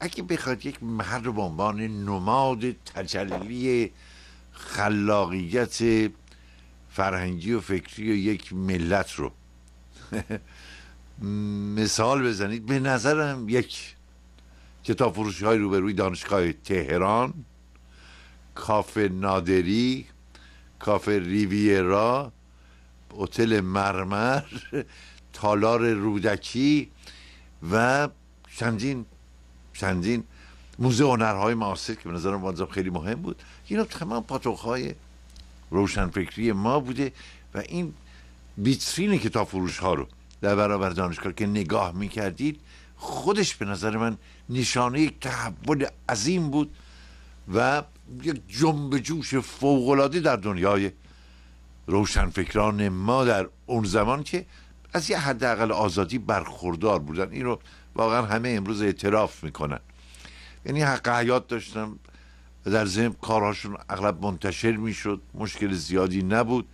اگه بخواد یک مرد به عنوان نماد تجلی خلاقیت فرهنگی و فکری و یک ملت رو مثال بزنید. به نظرم یک کتاب فروشی های روبروی دانشگاه تهران کافه نادری کافه ریویرا هتل مرمر تالار رودکی و چندین چندین موزه هنرهای معاصر که به نظرم خیلی مهم بود. اینا تمام پاتوخهای روشنفکری ما بوده و این ویترین کتاب فروش ها رو در برابر دانشگاه که نگاه می‌کردید خودش به نظر من نشانه یک تحول عظیم بود و یک جنب جوش فوقلاده در دنیای روشنفکران ما در اون زمان که از یه حداقل آزادی برخوردار بودن. این رو واقعا همه امروز اعتراف می‌کنن. یعنی حق حیات داشتن در ضمن کارهاشون اغلب منتشر می‌شد. مشکل زیادی نبود.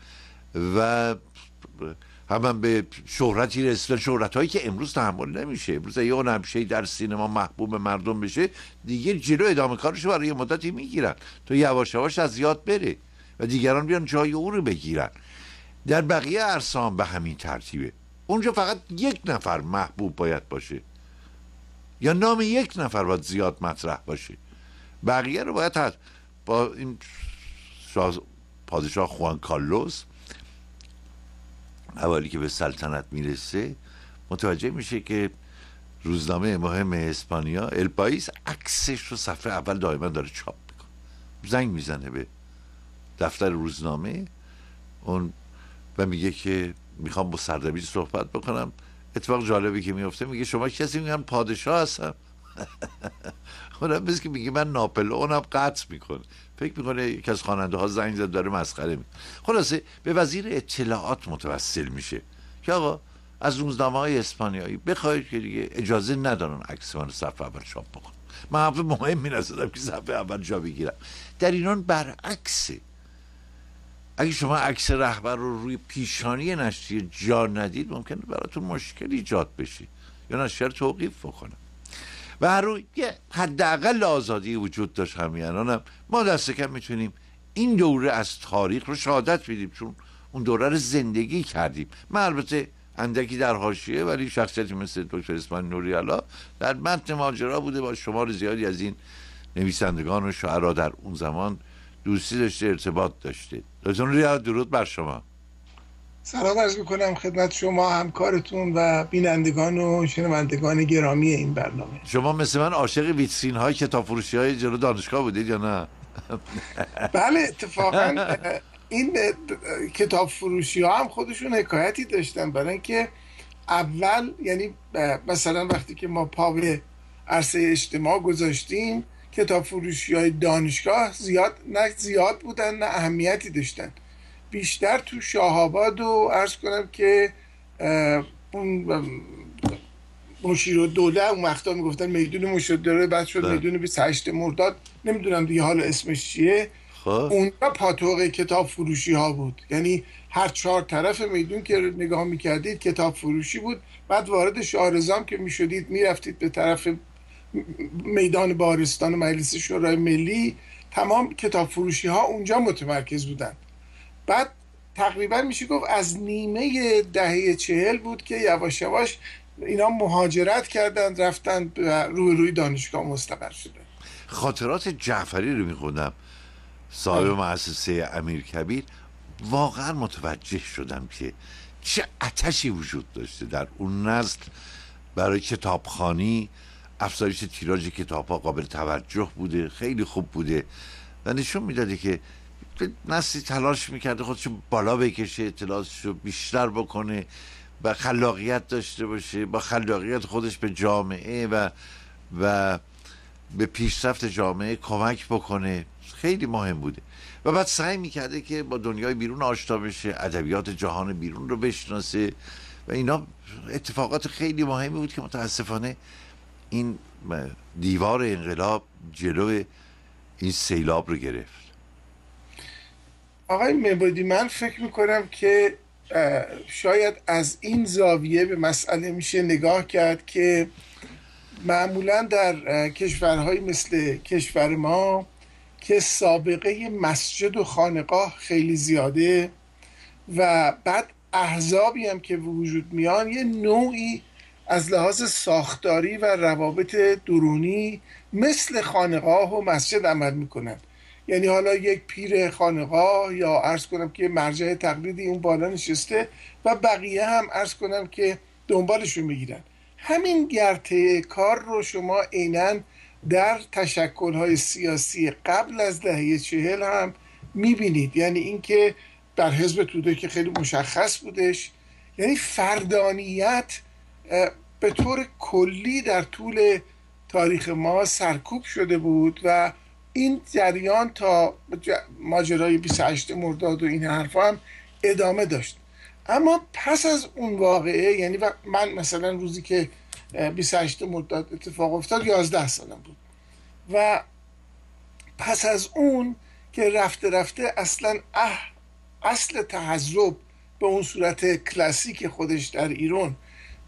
و هم به شهرتی رسیدن. شهرت هایی که امروز تحمل نمیشه. امروز یه نمشه در سینما محبوب مردم بشه دیگه جلو ادامه کارش برای یه مدتی می‌گیرن. تو یواش یواش از یاد بره. و دیگران بیان جای او رو بگیرن. در بقیه ارسام به همین ترتیبه. اونجا فقط یک نفر محبوب باید باشه. یا نام یک نفر باید زیاد مطرح باشه. بقیه رو باید هست با این پادشاه خوان کارلوس اولی که به سلطنت می‌رسه متوجه میشه که روزنامه مهم اسپانیا الپایس عکسش رو صفحه اول دائما داره چاپ می‌کنه. زنگ می‌زنه به دفتر روزنامه اون و میگه که می‌خوام با سردبیر صحبت بکنم. اتفاق جالبی که میفته میگه شما کسی میگن پادشاه هستم؟ اونم مثل که میگه من ناپل اونم قطع می‌کنه. فکر می‌کنه یکی از خواننده ها زنگ زد داره مسخره می خلاصه به وزیر اطلاعات متوسل میشه که آقا از روزنامه های اسپانیایی بخواید که دیگه اجازه ندارن عکس من صفحه اول چاپ بکن من حرف مهمی نزدم که صفحه اول جا بگیرم. در ایران برعکسه. اگه شما عکس رهبر رو روی پیشانی نشریه جا ندید ممکنه براتون مشکل ایجاد بشه. یا نشریه توقیف بکنه. و هر روی یه حداقل آزادی وجود داشت همین هم ما دست کم می‌تونیم این دوره از تاریخ رو شهادت بدیم چون اون دوره رو زندگی کردیم. من البته اندکی در حاشیه ولی شخصیتی مثل دکتر اسمان نوری در متن ماجرا بوده. با شمار زیادی از این نویسندگان و شعرا در اون زمان دوستی داشته ارتباط داشته دکتر نوری درود بر شما. سلام عرض می‌کنم خدمت شما همکارتون و بینندگان و شنوندگان گرامی این برنامه. شما مثل من عاشق ویترین های کتاب فروشی های جلو دانشگاه بودید یا نه؟ بله اتفاقا این کتاب فروشی ها هم خودشون حکایتی داشتن. برای اینکه اول یعنی مثلا وقتی که ما پا به عرصه اجتماع گذاشتیم کتاب فروشی های دانشگاه زیاد نه زیاد بودن نه اهمیتی داشتن. بیشتر تو شاهاباد و ارز کنم که اون مشیر و دوله اون وقتا می‌گفتن میدون مشدره بعد شد بله. میدون 28 مرداد. نمی‌دونم دیگه حال اسمش چیه. خب. اونجا پاتوق کتاب فروشی ها بود. یعنی هر چهار طرف میدون که نگاه می‌کردید کتاب فروشی بود. بعد وارد شهرزام که می‌شدید می‌رفتید به طرف میدان بارستان و مجلس شورای ملی تمام کتاب فروشی ها اونجا متمرکز بودن. بعد تقریبا میشه گفت از نیمه دهه چهل بود که یواش یواش اینا مهاجرت کردن رفتن روی روی دانشگاه مستقر شدن. خاطرات جعفری رو میخوندم صاحب مؤسسه امیر کبیر. واقعا متوجه شدم که چه اتشی وجود داشته در اون نسل برای کتابخانی افزایش تیراژ کتاب ها قابل توجه بوده خیلی خوب بوده و نشون می‌داده که نسلی تلاش می‌کرده خودشو بالا بکشه اطلاعاتش رو بیشتر بکنه و خلاقیت داشته باشه با خلاقیت خودش به جامعه و و به پیشرفت جامعه کمک بکنه. خیلی مهم بوده. و بعد سعی می‌کرده که با دنیای بیرون آشنا بشه ادبیات جهان بیرون رو بشناسه و اینا اتفاقات خیلی مهمی بود که متاسفانه این دیوار انقلاب جلو این سیلاب رو گرفت. آقای مبادی من فکر می‌کنم که شاید از این زاویه به مسئله میشه نگاه کرد که معمولا در کشورهای مثل کشور ما که سابقه مسجد و خانقاه خیلی زیاده و بعد احزابی هم که وجود میان یه نوعی از لحاظ ساختاری و روابط درونی مثل خانقاه و مسجد عمل می‌کنن. یعنی حالا یک پیر خانقاه یا عرض کنم که مرجع تقلیدی اون بالا نشسته و بقیه هم عرض کنم که دنبالشون می‌گیرن. همین گرته کار رو شما عینا در تشکلهای سیاسی قبل از دهه چهل هم می‌بینید. یعنی اینکه در حزب توده که خیلی مشخص بودش. یعنی فردانیت به طور کلی در طول تاریخ ما سرکوب شده بود و این جریان تا ماجرای 28 مرداد و این حرفا هم ادامه داشت. اما پس از اون واقعه یعنی من مثلا روزی که 28 مرداد اتفاق افتاد 11 سالم بود. و پس از اون که رفته رفته اصلا اه اصل تحذب به اون صورت کلاسیک خودش در ایران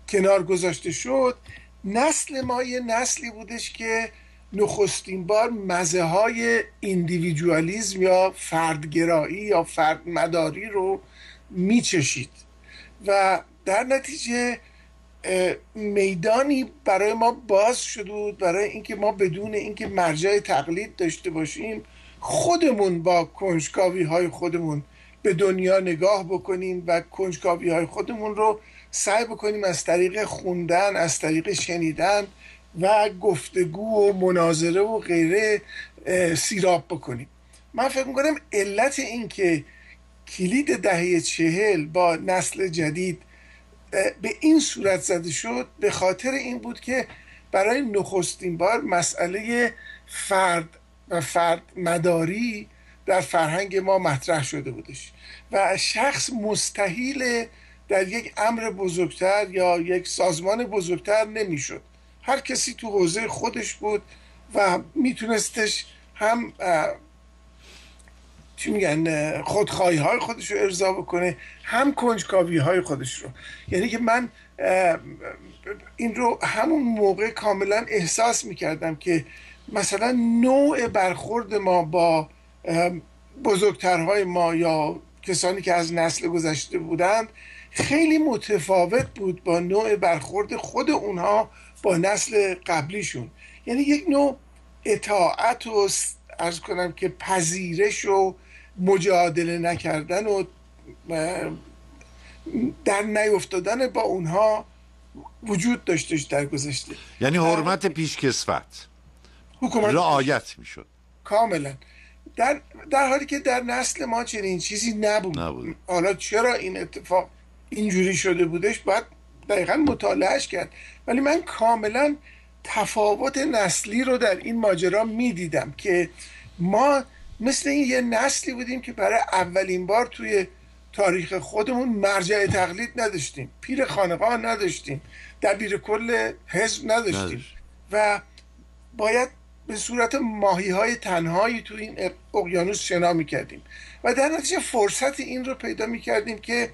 کنار گذاشته شد نسل ما یه نسلی بودش که نخستین بار مزه های ایندیویدوالیزم یا فردگرایی یا فردمداری رو میچشید و در نتیجه میدانی برای ما باز شده بود برای اینکه ما بدون اینکه مرجع تقلید داشته باشیم خودمون با کنجکاوی های خودمون به دنیا نگاه بکنیم و کنجکاوی های خودمون رو سعی بکنیم از طریق خوندن از طریق شنیدن و گفتگو و مناظره و غیره سیراب بکنیم. من فکر می‌کنم علت این که کلید دهه چهل با نسل جدید به این صورت زده شد به خاطر این بود که برای نخستین بار مسئله فرد و فرد مداری در فرهنگ ما مطرح شده بودش. و شخص مستحیل در یک امر بزرگتر یا یک سازمان بزرگتر نمی‌شد. هر کسی تو حوزه خودش بود و میتونستش هم چی میگن خودخواهی های خودش رو ارضا بکنه هم کنجکاوی های خودش رو. یعنی که من این رو همون موقع کاملا احساس می‌کردم که مثلا نوع برخورد ما با بزرگترهای ما یا کسانی که از نسل گذشته بودند خیلی متفاوت بود با نوع برخورد خود اونها با نسل قبلیشون. یعنی یک نوع اطاعت و ارز کنم که پذیرش و مجادله نکردن و در نیفتادن با اونها وجود داشتش در گذشته. یعنی حرمت پیشکسوت. حکومت رعایت می‌شد. کاملا. در, در حالی که در نسل ما چنین چیزی نبود. نبود. حالا چرا این اتفاق اینجوری شده بودش باید دقیقا مطالعهش کرد. ولی من کاملا تفاوت نسلی رو در این ماجرا می‌دیدم که ما مثل این یه نسلی بودیم که برای اولین بار توی تاریخ خودمون مرجع تقلید نداشتیم. پیر خانقاه نداشتیم. دبیر کل حزب نداشتیم. و باید به صورت ماهی های تنهایی تو این اقیانوس شنا می‌کردیم. و در نتیجه فرصت این رو پیدا می‌کردیم که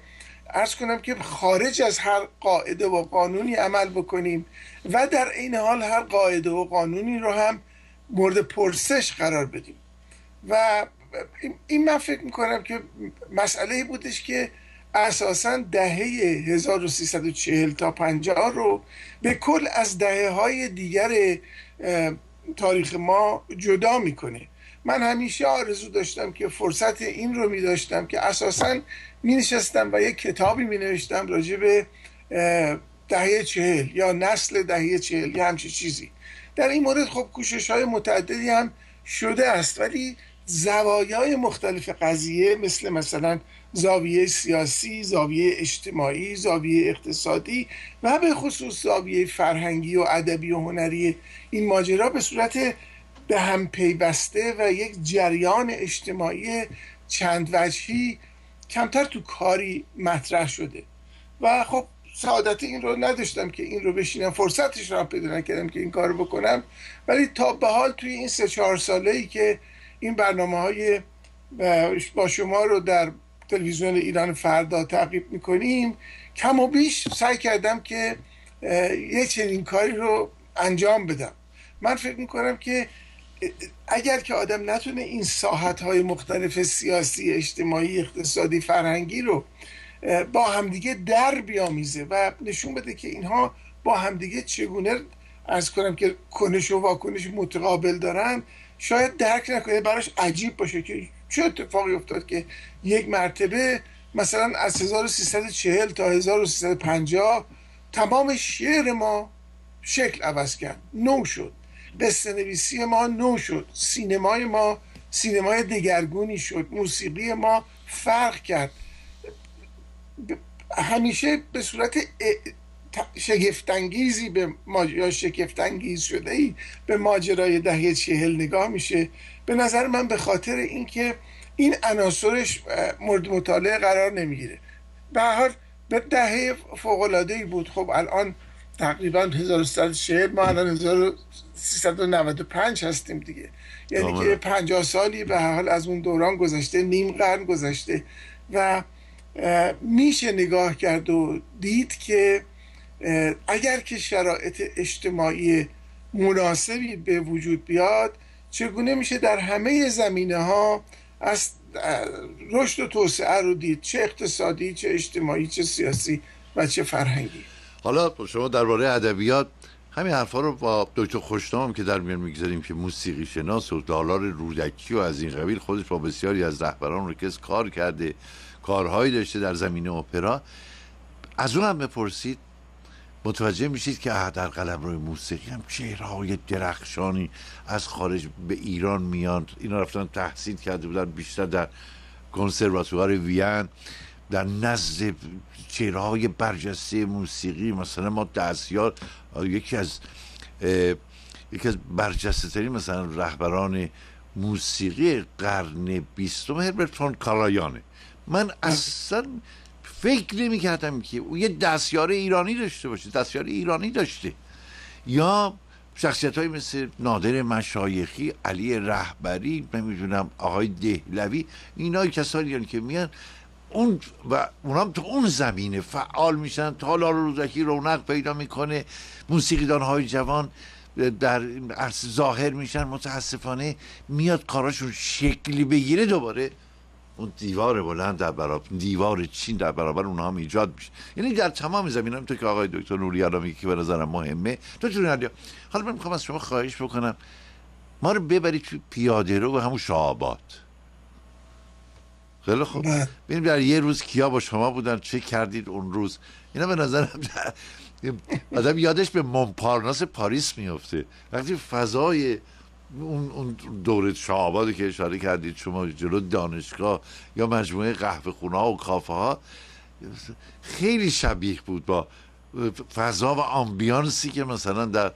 ارز کنم که خارج از هر قاعده و قانونی عمل بکنیم و در این حال هر قاعده و قانونی رو هم مورد پرسش قرار بدیم. و این من فکر می‌کنم که مسئله بودش که اساسا دهه 1340 تا 50 رو به کل از دهه های دیگر تاریخ ما جدا می‌کنه. من همیشه آرزو داشتم که فرصت این رو می داشتم که اساسا می نشستم و یک کتابی می نوشتم راجع به دهه چهل یا نسل دهه چهل یا همچی چیزی. در این مورد خب کوشش های متعددی هم شده است ولی زوایای مختلف قضیه مثل مثلا زاویه سیاسی، زاویه اجتماعی، زاویه اقتصادی و به خصوص زاویه فرهنگی و ادبی و هنری این ماجرا به صورت به هم پیوسته و یک جریان اجتماعی چند وجهی کمتر تو کاری مطرح شده. و خب سعادت این رو نداشتم که این رو بشینم فرصتش رو پیدا نکردم که این کار رو بکنم. ولی تا به حال توی این سه چهار ساله ای که این برنامه های با شما رو در تلویزیون ایران فردا تعقیب می‌کنیم کم و بیش سعی کردم که یه چنین کاری رو انجام بدم. من فکر می‌کنم که اگر که آدم نتونه این ساحت های مختلف سیاسی اجتماعی اقتصادی فرهنگی رو با همدیگه در بیامیزه و نشون بده که اینها با همدیگه چگونه از کنم که کنش و واکنش متقابل دارن شاید درک نکنه براش عجیب باشه که چه اتفاقی افتاد که یک مرتبه مثلا از 1340 تا 1350 تمام شعر ما شکل عوض کرد نو شد. نویسی ما نو شد. سینمای ما سینمای دگرگونی شد. موسیقی ما فرق کرد. همیشه به صورت شگفتانگیزی به یا شگفتانگیز شده ای به ماجرای دهه چهل نگاه میشه. به نظر من به خاطر اینکه این عناصرش مورد مطالعه قرار نمی‌گیره. به هر دهه فوق بود. خب الان تقریبا 1340 ما الان 1395 هستیم دیگه. یعنی که 50 سالی به حال از اون دوران گذشته نیم قرن گذشته. و میشه نگاه کرد و دید که اگر که شرایط اجتماعی مناسبی به وجود بیاد چگونه میشه در همه زمینه ها از رشد و توسعه رو دید؟ چه اقتصادی چه اجتماعی چه سیاسی و چه فرهنگی؟ حالا شما درباره ادبیات همین حرفا رو با دکتر خوشنام که در میان می‌گذاریم که موسیقی شناس و دالار رودکی و از این قبیل خودش با بسیاری از رهبران رو کس کار کرده کارهایی داشته در زمینه اپرا. از اون هم بپرسید متوجه میشید که در قلم روی موسیقی هم چهرهای درخشانی از خارج به ایران میان. اینا رفتن تحصیل کرده بودن بیشتر در کنسرواتوار وین. در نزد چهرهای برجسته موسیقی مثلا ما دستیار یکی از یکی از برجسته ترین مثلا رهبران موسیقی قرن بیستم هربرت فون کالایانه. من اصلا فکر نمی کردم که او یه دستیار ایرانی داشته باشه دستیار ایرانی داشته. یا شخصیت های مثل نادر مشایخی علی رهبری نمی‌دونم آقای دهلوی اینا کسانی که میان اون و اونام تو اون زمینه فعال میشن. تا حالا روزکی رونق پیدا می‌کنه. موسیقیدان های جوان در ظاهر میشن متاسفانه میاد کاراشون شکلی بگیره دوباره. اون دیوار بلند در برابر دیوار چین در برابر اونها هم ایجاد میشه. یعنی در تمام زمین هم تو که آقای دکتر نوری میگه که به نظرم مهمه. تو چون حالا من می‌خوام از شما خواهش بکنم. ما رو ببرید تو پیاده رو و همون شعبات خیلی خوب. بله. ببینیم در یه روز کیا با شما بودن چه کردید اون روز؟ اینا به نظرم آدم یادش به مونپارناس پاریس میفته وقتی فضای اون, اون دوره شعبادی که اشاره کردید شما جلو دانشگاه یا مجموعه قهوه خونه ها و کافه ها خیلی شبیه بود با فضا و آمبیانسی که مثلا در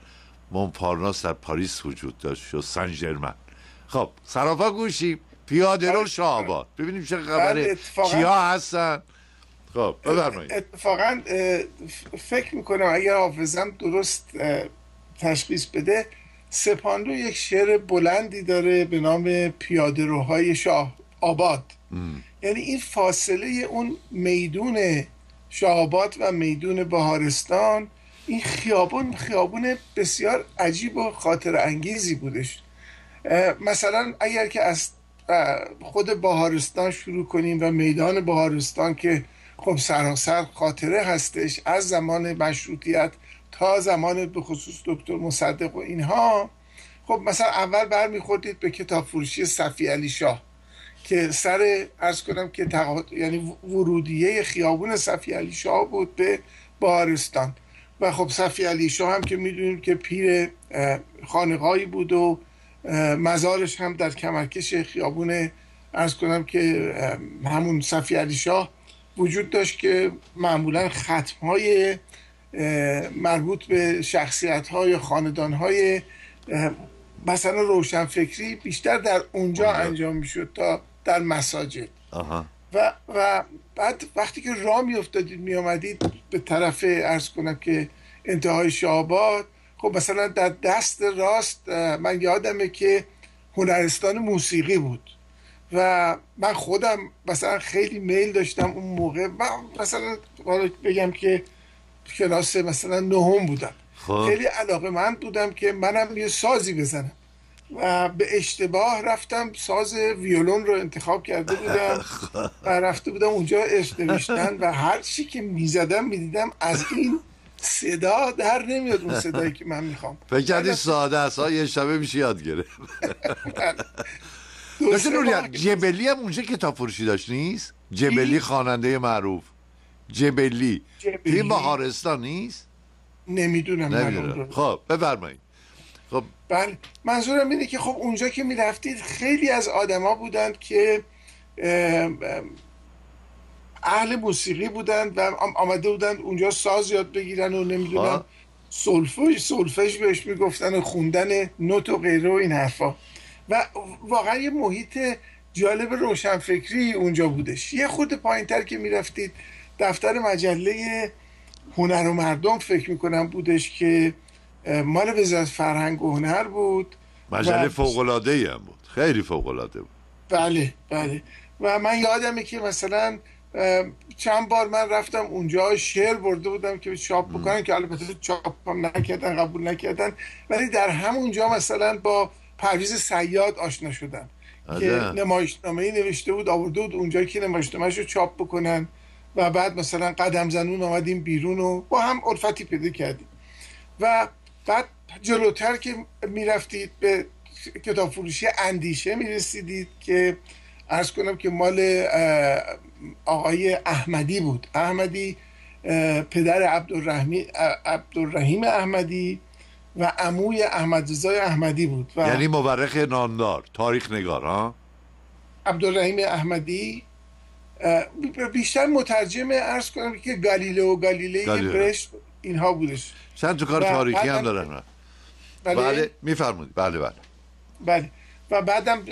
مونپارناس در پاریس وجود داشت و سن ژرمن. خب سراپا گوشیم. پیاده رو شعباد ببینیم چه خبره. کیا هستن؟ خب بفرمایید. اتفاقا فکر می‌کنم اگر حافظم درست تشخیص بده سپاندو یک شعر بلندی داره به نام پیاده روهای شاه آباد. یعنی این فاصله اون میدون شاه آباد و میدون بهارستان این خیابون خیابون بسیار عجیب و خاطر انگیزی بودش مثلا اگر که از خود بهارستان شروع کنیم و میدان بهارستان که خب سراسر خاطره هستش از زمان مشروطیت تا زمان به خصوص دکتر مصدق و اینها. خب مثلا اول برمیخوردید به کتاب فروشی صفی علی شاه که سر ارز کنم که یعنی ورودیه خیابون صفی علی شاه بود به بهارستان. و خب صفی علی شاه هم که می‌دونیم که پیر خانقایی بود و مزارش هم در کمرکش خیابون ارز کنم که همون صفی علی شاه وجود داشت که معمولا ختم های مربوط به شخصیت های خاندان های مثلا روشنفکری بیشتر در اونجا انجام می‌شد تا در مساجد. و و بعد وقتی که راه میافتادید میآمدید به طرف ارز کنم که انتهای شعبات خب مثلا در دست راست من یادمه که هنرستان موسیقی بود و من خودم مثلا خیلی میل داشتم اون موقع من مثلا بگم که کلاس مثلا نهم بودم خب. خیلی علاقه من بودم که منم یه سازی بزنم و به اشتباه رفتم ساز ویولون رو انتخاب کرده بودم و رفته بودم اونجا اسم نوشتن و هر چی که می‌زدم می‌دیدم از این صدا در نمیاد اون صدایی که من می‌خوام. فکر کردی ساده است یه شبه میشه یاد گرفت. نوریان جبلی هم اونجا کتاب فروشی داشت نیست؟ جبلی؟ خواننده معروف. جبلی؟ توی بهارستان نیست؟ نمی‌دونم نمی‌دونم. خب بفرمایید. خب. بله منظورم اینه که خب اونجا که می‌رفتید خیلی از آدما بودند که اهل موسیقی بودند و آم- آمده بودند اونجا ساز یاد بگیرن و نمی‌دونم آه. سولفش سولفش بهش می‌گفتن و خوندن نوت و غیره و این حرفا. و واقعا یه محیط جالب روشنفکری اونجا بودش. یه خود پایینتر که می‌رفتید دفتر مجله هنر و مردم فکر می‌کنم بودش که مال وزارت فرهنگ و هنر بود مجله و- هم بود. خیلی فوق العاده بود. بله بله. و من یادمه که مثلا چند بار من رفتم اونجا شعر برده بودم که چاپ بکنن که البته چاپ هم نکردن قبول نکردن. ولی در همونجا مثلا با پرویز سیاد آشنا شدن که. نمایشنامه ای نوشته بود آورده بود اونجا که نمایشنامهش رو چاپ بکنن و بعد مثلا قدم زنون آمدیم بیرون و با هم الفتی پیدا کردیم. و بعد جلوتر که می‌رفتید به کتاب فروشی اندیشه می‌رسیدید که ارز کنم که مال آقای احمدی بود. احمدی پدر عبدالرحیم احمدی و عموی احمد احمدی بود و یعنی مورخ نامدار تاریخ نگار ها؟ عبدالرحیم احمدی بیشتر مترجم ارز کنم که گالیلو گالیله. برشت اینها بودش. چند کار تاریخی هم دارن؟ بله. بله میفرمایید. بله بله. بله. و بعدم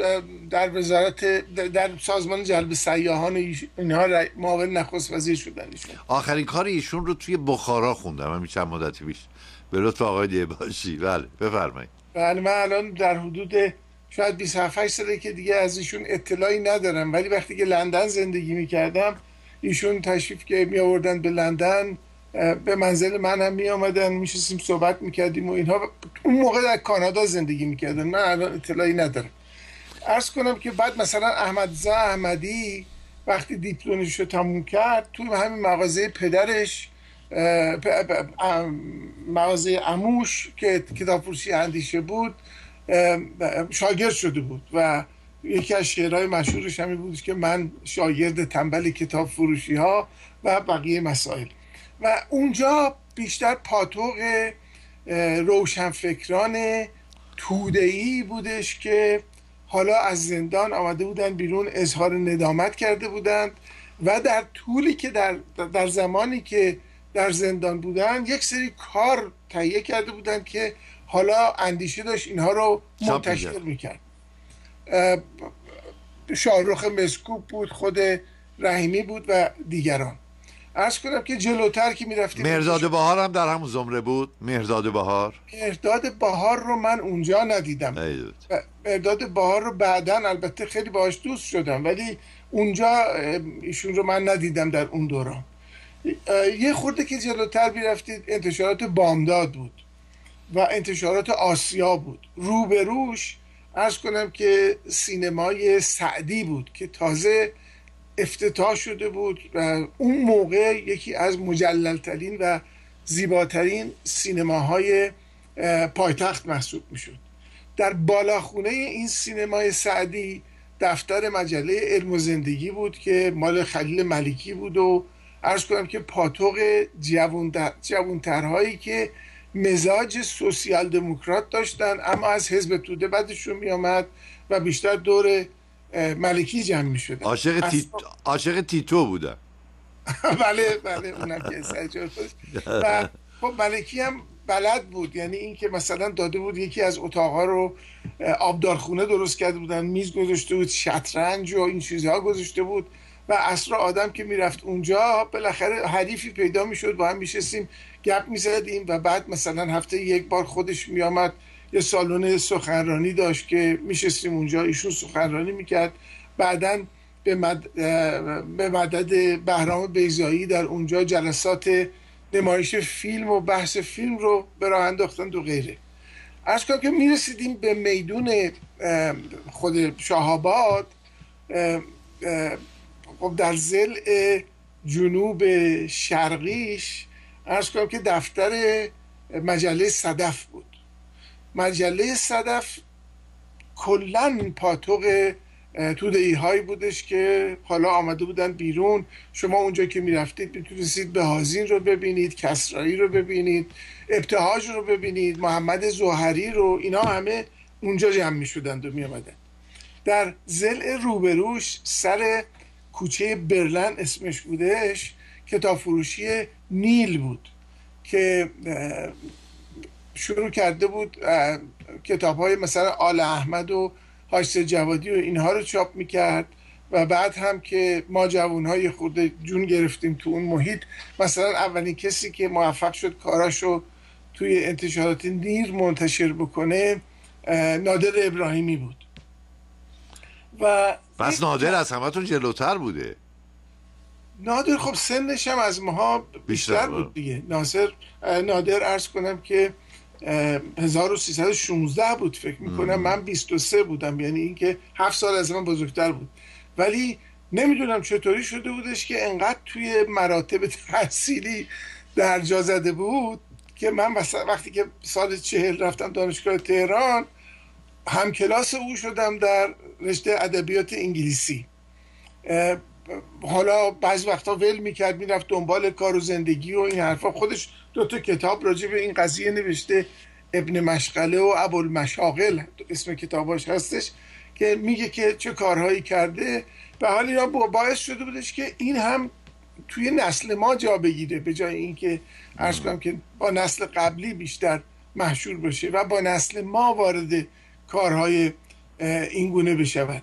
در وزارت در سازمان جلب سیاحان ایش- اینها معاون نخست وزیر شدن ایشون. آخرین کار ایشون رو توی بخارا خوندم همین چند مدتی پیش. به لطف آقای دیباشی بله بفرمایید. بله من الان در حدود شاید 27 ساله که دیگه از ایشون اطلاعی ندارم. ولی وقتی که لندن زندگی می‌کردم ایشون تشریف که می آوردن به لندن به منزل من هم می آمدن میشستیم صحبت می‌کردیم و اینها. اون موقع در کانادا زندگی می‌کردن. من الان اطلاعی ندارم. ارز کنم که بعد مثلا احمد زا احمدی وقتی دیپلمش رو تموم کرد تو همین مغازه پدرش مغازه اموش که کتاب فروشی اندیشه بود شاگرد شده بود و یکی از شعرهای مشهورش همین بود که من شاگرد تنبل کتاب فروشی ها و بقیه مسائل. و اونجا بیشتر پاتوق روشنفکران توده‌ای بودش که حالا از زندان آمده بودن بیرون اظهار ندامت کرده بودند و در طولی که در, در زمانی که در زندان بودن یک سری کار تهیه کرده بودند که حالا اندیشه داشت اینها رو منتشر می‌کرد. می‌کرد شاهرخ مسکوب بود خود رحیمی بود و دیگران ارز کنم که جلوتر که می‌رفتیم مهرزاد بهار هم در همون زمره بود؟ مهرزاد بهار؟ مهرداد بهار رو من اونجا ندیدم. مرداد بهار رو بعدا البته خیلی باهاش دوست شدم ولی اونجا ایشون رو من ندیدم در اون دوران. یه خورده که جلوتر بیرفتید انتشارات بامداد بود و انتشارات آسیا بود. روبروش ارز کنم که سینمای سعدی بود که تازه افتتاح شده بود و اون موقع یکی از مجللترین و زیباترین سینماهای اه، پایتخت محسوب می‌شد. در بالاخونه این سینمای سعدی دفتر مجله علم و زندگی بود که مال خلیل ملکی بود و عرض کنم که پاتوق جوانتر- جوانترهایی که مزاج سوسیال دموکرات داشتن اما از حزب توده بعدشون می آمد و بیشتر دور ملکی جمع می شدن عاشق, تی... عاشق تیتو بودم بله بله اونم که خودش. و خب ملکی هم بلد بود. یعنی این که مثلا داده بود یکی از اتاقها رو آبدارخونه درست کرده بودن میز گذاشته بود شطرنج و این چیزها گذاشته بود. و اصر آدم که می‌رفت اونجا بالاخره حریفی پیدا می‌شد. با هم میشستیم گپ می‌زدیم و بعد مثلا هفته یک بار خودش میآمد. یه سالن سخنرانی داشت که میشستیم اونجا ایشون سخنرانی می‌کرد. بعدا به, مد... به مدد بهرام بیزایی در اونجا جلسات نمایش فیلم و بحث فیلم رو به راه انداختن و غیره. کنم که می‌رسیدیم به میدون خود شاهاباد خب در زل جنوب شرقیش ارز کنم که دفتر مجله صدف بود. مجله صدف کلا پاتوق تودهی هایی بودش که حالا آمده بودن بیرون. شما اونجا که می‌رفتید می‌تونستید به هازین رو ببینید کسرایی رو ببینید ابتهاج رو ببینید محمد زهری رو اینا همه اونجا جمع می‌شدند و میامدن در زل روبروش سر کوچه برلن اسمش بودش کتاب فروشی نیل بود که شروع کرده بود کتاب های مثلا آل احمد و هاشت جوادی و اینها رو چاپ می‌کرد و بعد هم که ما جوان های خود جون گرفتیم تو اون محیط مثلا اولین کسی که موفق شد کاراشو توی انتشارات نیر منتشر بکنه نادر ابراهیمی بود. و بس نادر از همتون جلوتر بوده. نادر خب سنش هم از ماها بیشتر, بود دیگه. ناصر نادر ارز کنم که 1316 بود فکر می‌کنم. من 23 بودم یعنی اینکه هفت سال از من بزرگتر بود. ولی نمی‌دونم چطوری شده بودش که انقدر توی مراتب تحصیلی در جا زده بود که من وقتی که سال چهل رفتم دانشگاه تهران هم کلاس او شدم در رشته ادبیات انگلیسی. حالا بعضی وقتا ول می‌کرد می‌رفت دنبال کار و زندگی و این حرفا. خودش دو تا کتاب راجع به این قضیه نوشته ابن مشغله و ابوالمشاغل اسم کتاباش هستش که میگه که چه کارهایی کرده. به حال اینا باعث شده بودش که این هم توی نسل ما جا بگیره به جای اینکه عرض کنم که با نسل قبلی بیشتر محشور باشه و با نسل ما وارد کارهای این گونه بشود.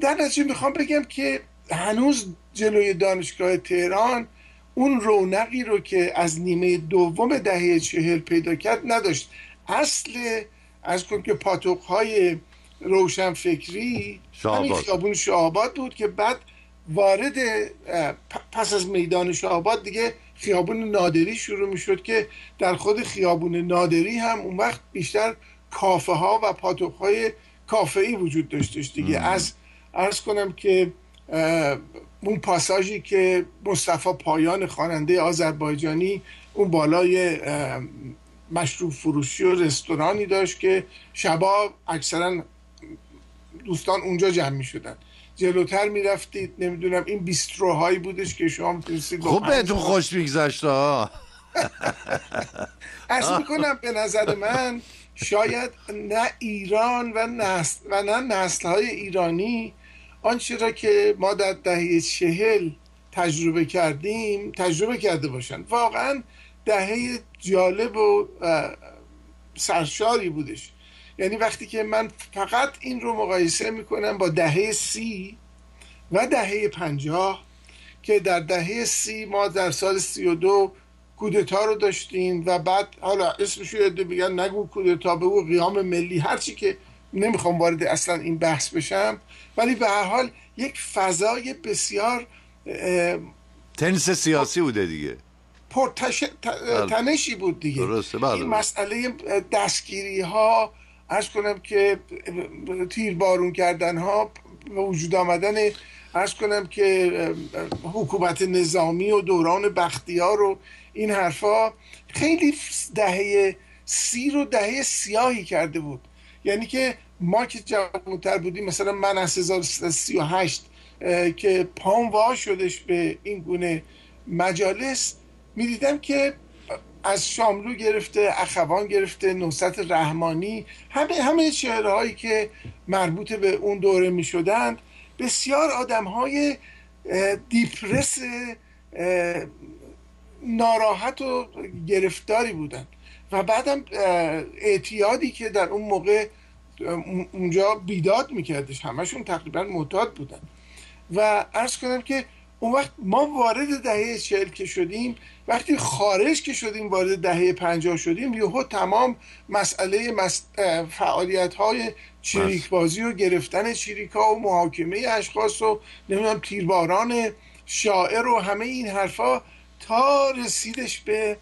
در نتیجه می‌خوام بگم که هنوز جلوی دانشگاه تهران اون رونقی رو که از نیمه دوم دهه چهل پیدا کرد نداشت. اصل از کن که پاتوق های روشن فکری همین خیابون شاهباد بود که بعد وارد پس از میدان شاهباد دیگه خیابون نادری شروع می شد که در خود خیابون نادری هم اون وقت بیشتر کافه ها و پاتوق های کافه ای وجود داشتش دیگه. از ارز کنم که اون پاساژی که مصطفی پایان خواننده آذربایجانی اون بالای مشروب فروشی و رستورانی داشت که شبا اکثرا دوستان اونجا جمع می شدن جلوتر می رفتید نمی‌دونم این بیستروهایی بودش که شما می‌تونستید خوب بهتون خوش میگذشت ها از می‌کنم به نظر من شاید نه ایران و نسل و نه نسل های ایرانی آنچه را که ما در دهه چهل تجربه کردیم تجربه کرده باشند واقعا دهه جالب و سرشاری بودش. یعنی وقتی که من فقط این رو مقایسه می‌کنم با دهه سی و دهه پنجاه که در دهه سی ما در سال سی و دو کودتا رو داشتیم و بعد حالا اسمشو یاد بگن نگو کودتا بگو قیام ملی هرچی که نمی‌خوام وارد اصلا این بحث بشم ولی به هر حال یک فضای بسیار تنس سیاسی بوده دیگه پرتش... بله. تنشی بود دیگه درسته بله. این مسئله دستگیری ها ارز کنم که تیر بارون کردن ها وجود آمدن ارز کنم که حکومت نظامی و دوران بختیار و این حرفا خیلی دهه سی رو دهه سیاهی کرده بود یعنی که ما که جوانتر بودیم مثلا من از 1338 که پام وا شدش به این گونه مجالس می‌دیدم که از شاملو گرفته اخوان گرفته نصرت رحمانی همه همه چهره که مربوط به اون دوره می شدند بسیار آدم های دیپرس ناراحت و گرفتاری بودند. و بعدم اعتیادی که در اون موقع اونجا بیداد میکردش. همشون تقریبا معتاد بودن. و عرض کنم که اون وقت ما وارد دهه چهل که شدیم وقتی خارج که شدیم وارد دهه پنجاه شدیم یهو تمام مسئله فعالیت های چریک بازی و گرفتن چریک ها و محاکمه اشخاص و نمی‌دونم تیرباران شاعر و همه این حرفا تا رسیدش به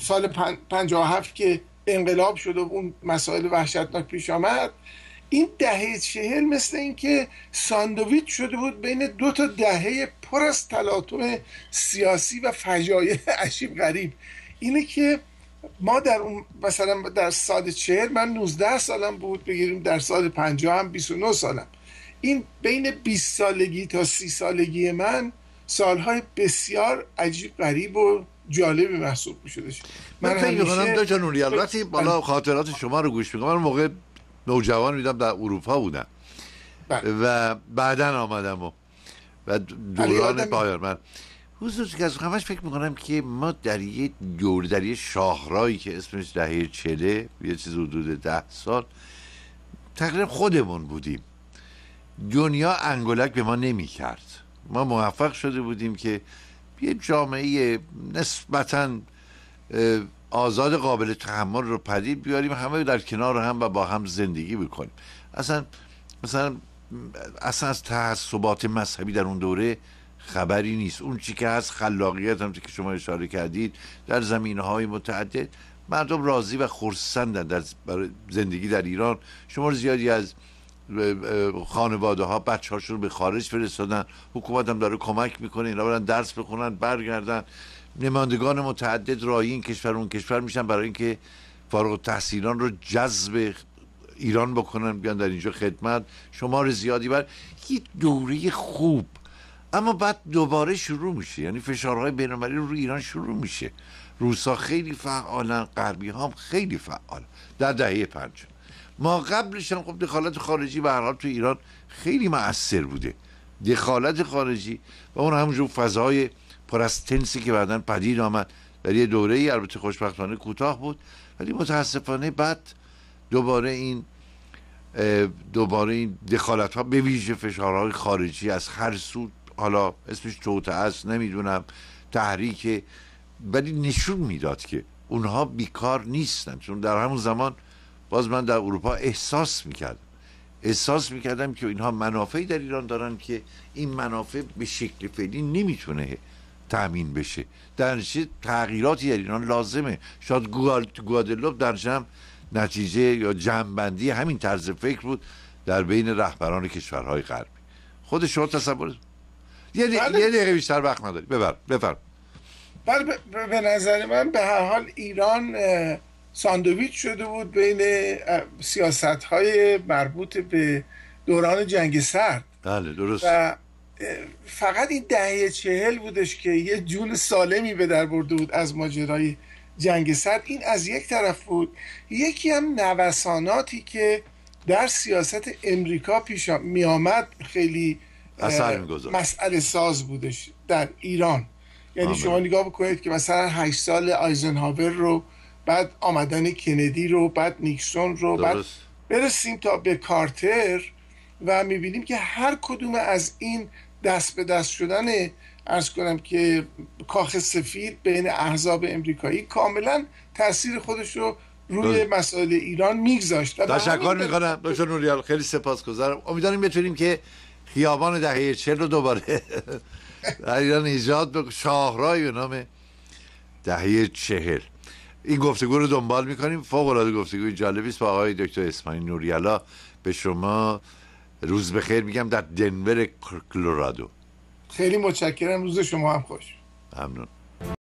سال 57 که انقلاب شد و اون مسائل وحشتناک پیش آمد این دهه چهل مثل اینکه ساندویچ شده بود بین دو تا دهه پر از تلاطم سیاسی و فجایع عجیب غریب. اینه که ما در اون مثلا در سال چهل من 19 سالم بود بگیریم در سال 50 هم 29 سالم. این بین 20 سالگی تا 30 سالگی من سالهای بسیار عجیب غریب و جالبی محسوب می شدش من فکر می‌کنم دو نوری البته بالا خاطرات شما رو گوش می‌کنم. من موقع نوجوان میدم در اروپا بودم. بله. و بعدا آمدم و, و دوران پایان من حضور که از همش فکر می‌کنم که ما در یه دور در یه شاهرایی که اسمش دهه چله یه چیز حدود ده سال تقریبا خودمون بودیم. دنیا انگولک به ما نمی کرد ما موفق شده بودیم که یه جامعه نسبتا آزاد قابل تحمل رو پدید بیاریم همه در کنار هم و با هم زندگی بکنیم. اصلا مثلا اصلا از تعصبات مذهبی در اون دوره خبری نیست. اون چی که هست خلاقیت هم که شما اشاره کردید در زمینه های متعدد مردم راضی و خورسندن در زندگی در ایران. شما زیادی از خانواده ها بچه هاشون رو به خارج فرستادن. حکومت هم داره کمک می‌کنه اینا برن درس بخونن برگردن. نمایندگان متعدد رای این کشور اون کشور میشن برای اینکه فارغ تحصیلان رو جذب ایران بکنن بیان در اینجا خدمت. شمار زیادی بر یه دوره خوب. اما بعد دوباره شروع میشه. یعنی فشارهای بینالمللی رو ایران شروع میشه. روسا خیلی فعالن غربی هم خیلی فعال. در دهه پنج. ما قبلش هم خب دخالت خارجی به هر حال تو ایران خیلی مؤثر بوده. دخالت خارجی و اون همونجور فضای پر از تنسی که بعدا پدید آمد در یه دوره ای البته خوشبختانه کوتاه بود ولی متاسفانه بعد دوباره این دوباره این دخالت ها به ویژه فشارهای خارجی از هر سو حالا اسمش توته است نمی‌دونم تحریک ولی نشون می‌داد که اونها بیکار نیستن. چون در همون زمان باز من در اروپا احساس می‌کردم. احساس می‌کردم که اینها منافعی در ایران دارن که این منافع به شکل فعلی نمی‌تونه تأمین بشه. در تغییراتی در ایران لازمه. شاید گوادلوب در جمع نتیجه یا جمعبندی همین طرز فکر بود در بین رهبران کشورهای غربی. خود شما تصور یه, بله. یه دقیقه بیشتر وقت نداری. ببر بفرم. بله به نظر من به هر حال ایران ساندویچ شده بود بین سیاست های مربوط به دوران جنگ سرد. بله درست. و فقط این دهه چهل بودش که یه جون سالمی به در برده بود از ماجرای جنگ سرد. این از یک طرف بود. یکی هم نوساناتی که در سیاست امریکا پیش می آمد خیلی مسئله ساز بودش در ایران. یعنی شما نگاه بکنید که مثلا هشت سال آیزنهاور رو بعد آمدن کندی رو بعد نیکسون رو بعد برسیم تا به کارتر و می‌بینیم که هر کدوم از این دست به دست شدن ارز کنم که کاخ سفید بین احزاب امریکایی کاملا تاثیر خودش رو روی مسائل ایران میگذاشت تشکر می‌کنم دکتر نوریال. خیلی سپاسگزارم. امیدواریم بتونیم که خیابان دهه چهل رو دوباره در ایران ایجاد به شاهرای به نام دهه چهل. این گفتگو رو دنبال می‌کنیم. فوق العاده گفتگوی جالبی است با آقای دکتر اسماعیل نوریالا به شما روز بخیر میگم در دنور کلرادو خیلی متشکرم. روز شما هم خوش. ممنون.